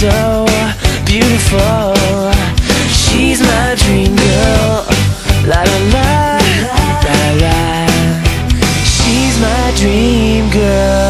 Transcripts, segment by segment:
so beautiful. She's my dream girl. La la la, la la. She's my dream girl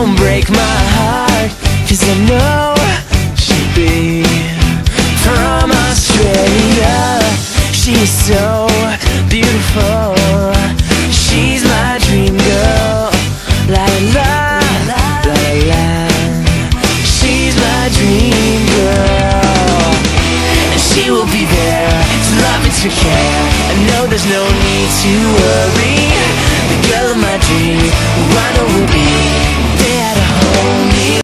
Won't break my heart Cause I know she'll be from Australia. She's so beautiful. She's my dream girl. La la la la. La She's my dream girl. And she will be there to love and to care. I know there's no need to worry